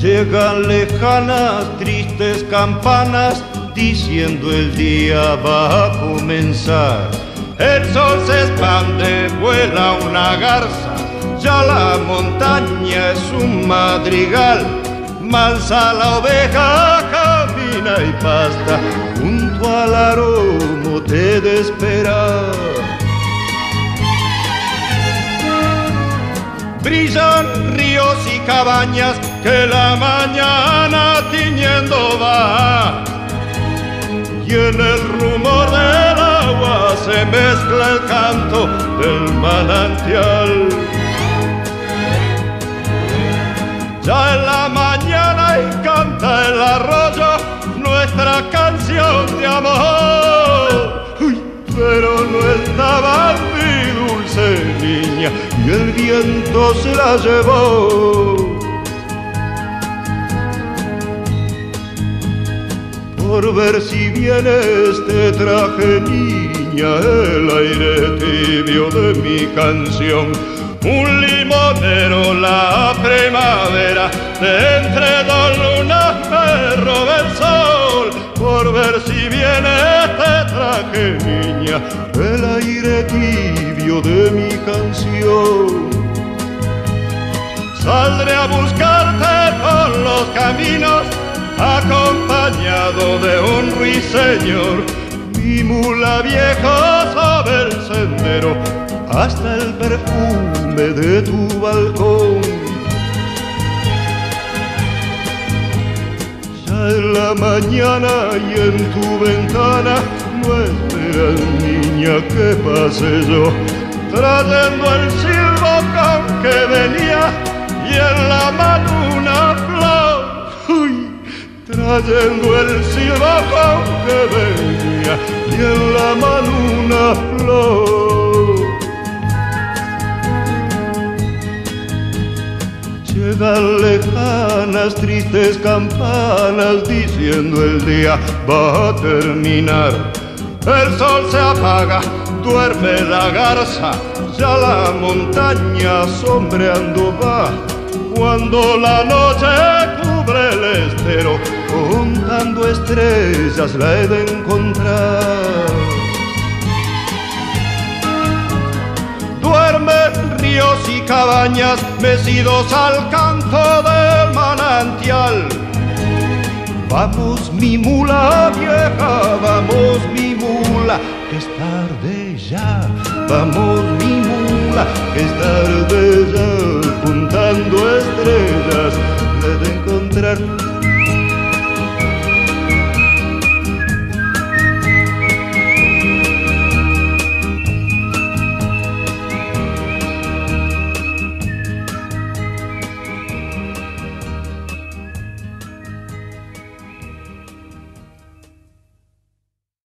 Llegan lejanas, tristes campanas, diciendo el día va a comenzar. El sol se expande, vuela una garza, ya la montaña es un madrigal. Mansa la oveja, camina y pasta, junto al aromo te de esperar. Brillan y cabañas que la mañana tiñendo va. Y en el rumor del agua se mezcla el canto del manantial. Y el viento se la llevó. Por ver si vienes te traje niña el aire tibio de mi canción. Un limonero la primavera, de entre dos lunas me roba el sol. Por ver si vienes te traje niña el aire tibio de mi canción. Saldré a buscarte por los caminos acompañado de un ruiseñor, mi mula vieja sabe el sendero hasta el perfume de tu balcón. Ya en la mañana y en tu ventana no esperas niña que pase yo, trayendo el silbo con que venía y en la mano una flor. Uy, trayendo el silbato que venía y en la mano una flor. Llegan lejanas, tristes campanas diciendo el día va a terminar. El sol se apaga, duerme la garza, ya la montaña sombreando va. Cuando la noche cubre el estero, contando estrellas la he de encontrar. Duermen ríos y cabañas mecidos al canto del manantial. Vamos mi mula vieja, vamos mi mula, que es tarde ya. Vamos mi mula, que es tarde ya, juntando estrellas, de encontrar